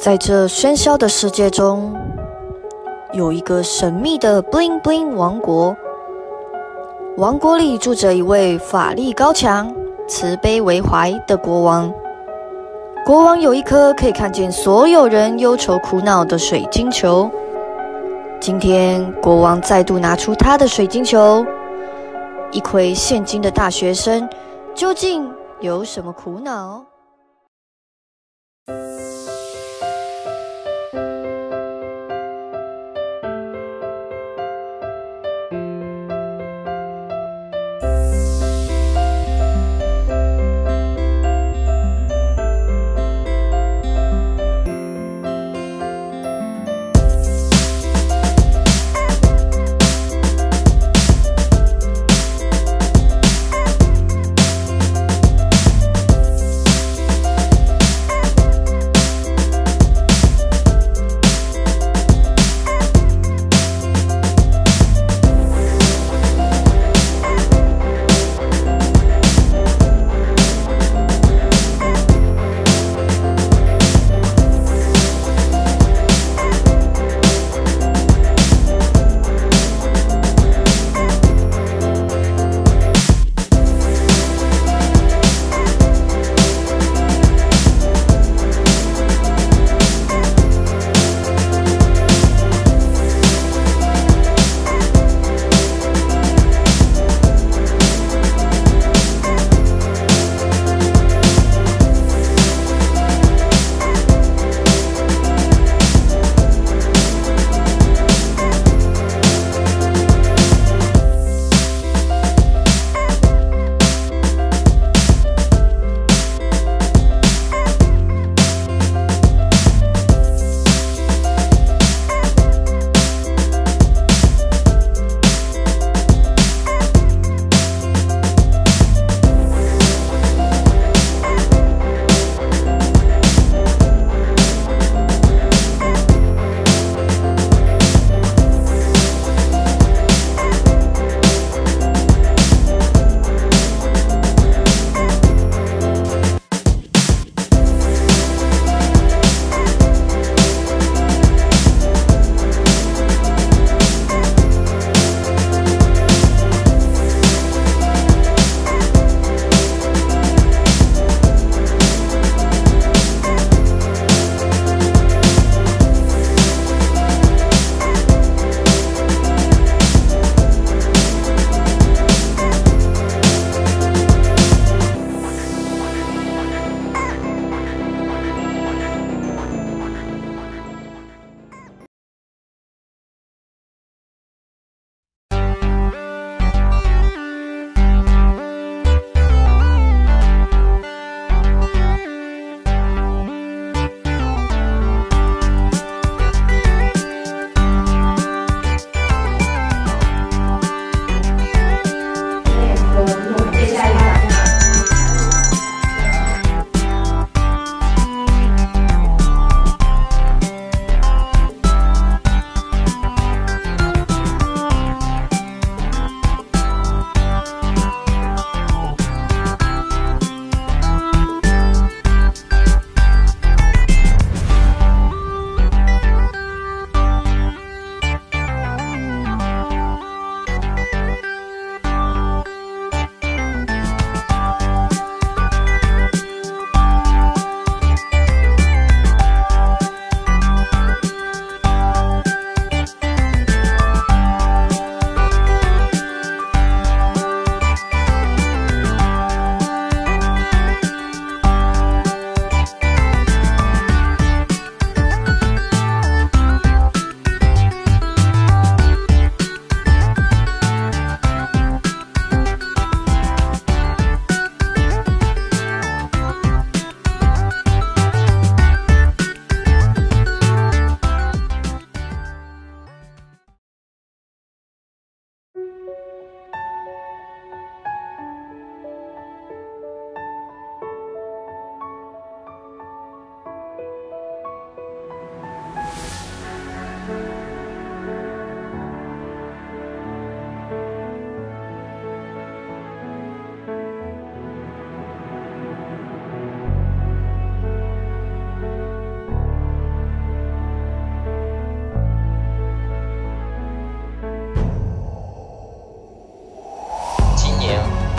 在这喧嚣的世界中，有一个神秘的 Bling Bling 王国。王国里住着一位法力高强、慈悲为怀的国王。国王有一颗可以看见所有人忧愁苦恼的水晶球。今天，国王再度拿出他的水晶球。一窥现今的大学生究竟有什么苦恼？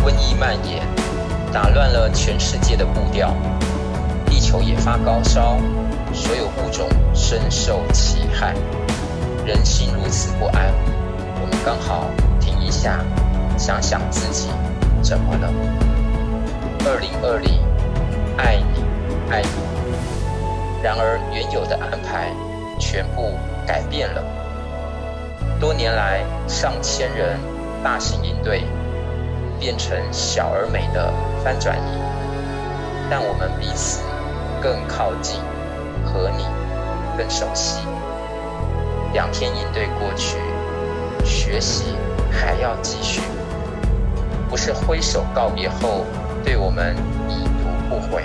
瘟疫蔓延，打乱了全世界的步调。地球也发高烧，所有物种深受其害，人心如此不安。我们刚好停一下，想想自己怎么了。二零二零，爱你，爱你。然而原有的安排全部改变了。多年来，上千人大型营队变成小而美的翻转营，让我们彼此更靠近，和你更熟悉。两天应对过去，学习还要继续，不是挥手告别后，对我们已读不回。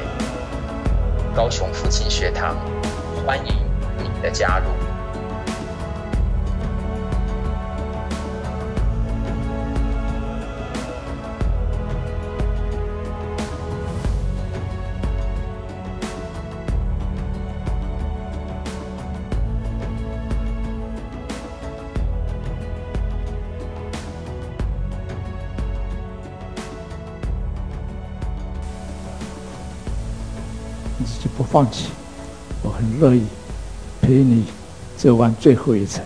高雄父亲学堂，欢迎你的加入。自己不放弃，我很乐意陪你走完最后一程。